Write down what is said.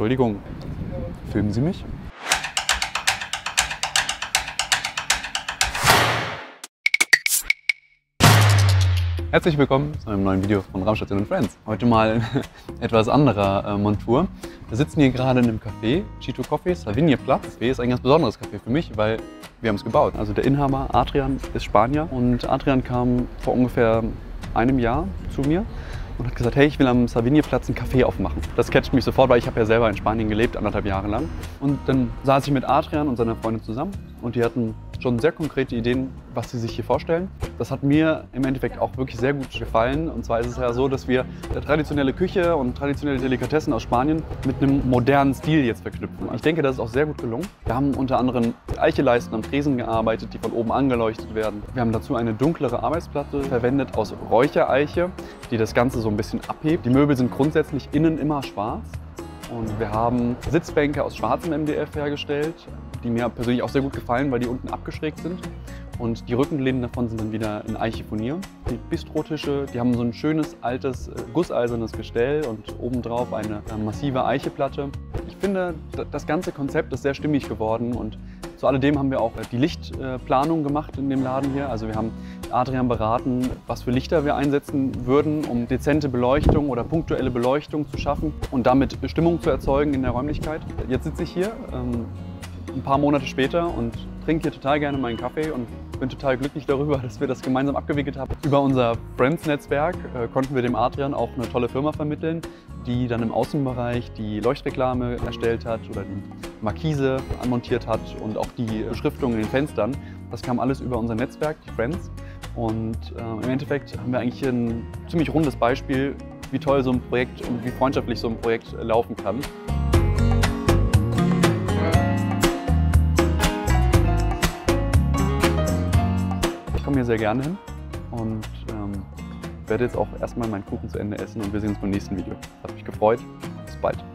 Entschuldigung, filmen Sie mich? Herzlich willkommen zu einem neuen Video von Raumstation Friends. Heute mal in etwas anderer äh, Montur. Wir sitzen hier gerade in einem Café, Chito Coffee, Savigne Platz. Café ist ein ganz besonderes Café für mich, weil wir haben es gebaut. Also der Inhaber Adrian ist Spanier und Adrian kam vor ungefähr einem Jahr zu mir und hat gesagt, hey, ich will am Savigne-Platz einen Café aufmachen. Das catcht mich sofort, weil ich habe ja selber in Spanien gelebt, anderthalb Jahre lang. Und dann saß ich mit Adrian und seiner Freundin zusammen und die hatten schon sehr konkrete Ideen, was sie sich hier vorstellen. Das hat mir im Endeffekt auch wirklich sehr gut gefallen. Und zwar ist es ja so, dass wir traditionelle Küche und traditionelle Delikatessen aus Spanien mit einem modernen Stil jetzt verknüpfen. Ich denke, das ist auch sehr gut gelungen. Wir haben unter anderem Eicheleisten am Tresen gearbeitet, die von oben angeleuchtet werden. Wir haben dazu eine dunklere Arbeitsplatte verwendet aus Räuchereiche, die das Ganze so ein bisschen abhebt. Die Möbel sind grundsätzlich innen immer schwarz. Und wir haben Sitzbänke aus schwarzem MDF hergestellt, die mir persönlich auch sehr gut gefallen, weil die unten abgeschrägt sind. Und die Rückenlehnen davon sind dann wieder in Eichifonier. Die Bistrotische, die haben so ein schönes altes äh, gusseisernes Gestell und obendrauf eine äh, massive Eicheplatte. Ich finde, das ganze Konzept ist sehr stimmig geworden und zu alledem haben wir auch die Lichtplanung gemacht in dem Laden hier. Also wir haben Adrian beraten, was für Lichter wir einsetzen würden, um dezente Beleuchtung oder punktuelle Beleuchtung zu schaffen und damit Stimmung zu erzeugen in der Räumlichkeit. Jetzt sitze ich hier, ähm, ein paar Monate später und trinke hier total gerne meinen Kaffee und bin total glücklich darüber, dass wir das gemeinsam abgewickelt haben. Über unser Friends-Netzwerk äh, konnten wir dem Adrian auch eine tolle Firma vermitteln, die dann im Außenbereich die Leuchtreklame erstellt hat oder die Markise anmontiert hat und auch die Beschriftung in den Fenstern. Das kam alles über unser Netzwerk, die Friends. Und äh, im Endeffekt haben wir eigentlich ein ziemlich rundes Beispiel, wie toll so ein Projekt und wie freundschaftlich so ein Projekt laufen kann. komme hier sehr gerne hin und ähm, werde jetzt auch erstmal meinen Kuchen zu Ende essen und wir sehen uns beim nächsten Video. Hat mich gefreut. Bis bald.